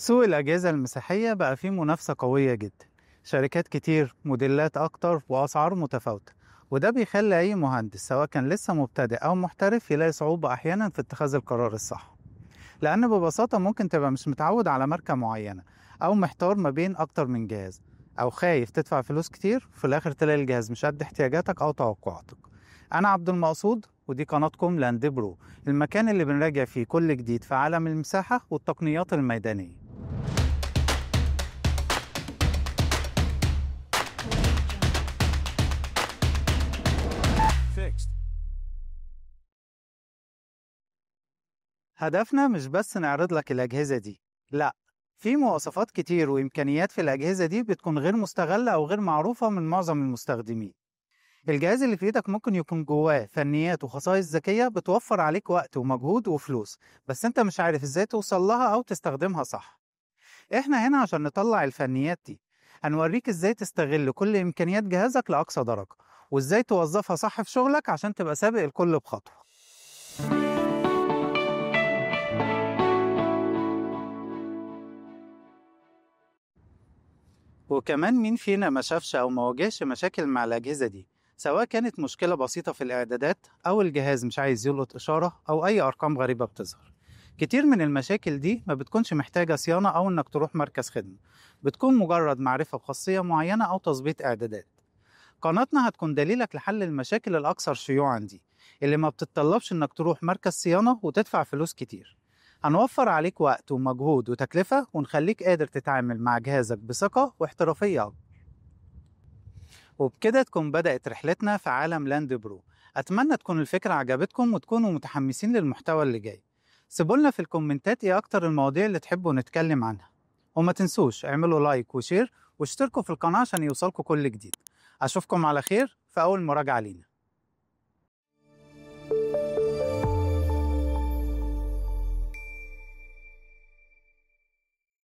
سوق الأجهزة المساحية بقى فيه منافسة قوية جدا. شركات كتير موديلات أكتر وأسعار متفاوتة. وده بيخلي أي مهندس سواء كان لسه مبتدئ أو محترف يلاقي صعوبة أحيانا في اتخاذ القرار الصح. لأن ببساطة ممكن تبقى مش متعود على ماركة معينة أو محتار ما بين أكتر من جهاز أو خايف تدفع فلوس كتير في الآخر تلاقي الجهاز مش قد احتياجاتك أو توقعاتك. أنا عبد المقصود ودي قناتكم لاند برو المكان اللي بنراجع فيه كل جديد في عالم المساحة والتقنيات الميدانية. هدفنا مش بس نعرض لك الأجهزة دي لأ في مواصفات كتير وإمكانيات في الأجهزة دي بتكون غير مستغلة أو غير معروفة من معظم المستخدمين. الجهاز اللي في إيدك ممكن يكون جواه فنيات وخصائص ذكية بتوفر عليك وقت ومجهود وفلوس بس أنت مش عارف إزاي توصل لها أو تستخدمها صح. إحنا هنا عشان نطلع الفنيات دي هنوريك إزاي تستغل كل إمكانيات جهازك لأقصى درجة وإزاي توظفها صح في شغلك عشان تبقى سابق الكل بخطوة. وكمان مين فينا ما شافش أو ما واجهش مشاكل مع الأجهزة دي سواء كانت مشكلة بسيطة في الإعدادات أو الجهاز مش عايز يلقط إشارة أو أي أرقام غريبة بتظهر. كتير من المشاكل دي ما بتكونش محتاجة صيانة أو إنك تروح مركز خدمة بتكون مجرد معرفة بخاصية معينة أو تظبيط إعدادات. قناتنا هتكون دليلك لحل المشاكل الأكثر شيوعا دي اللي ما بتتطلبش إنك تروح مركز صيانة وتدفع فلوس كتير. هنوفر عليك وقت ومجهود وتكلفة ونخليك قادر تتعامل مع جهازك بثقة واحترافية. أكبر وبكده تكون بدأت رحلتنا في عالم LandPro. أتمنى تكون الفكرة عجبتكم وتكونوا متحمسين للمحتوى اللي جاي. سيبولنا في ال comment ات إيه أكتر المواضيع اللي تحبوا نتكلم عنها. وما تنسوش اعملوا like و share واشتركوا في القناة عشان يوصلكوا كل جديد. أشوفكم على خير في أول مراجعة لينا.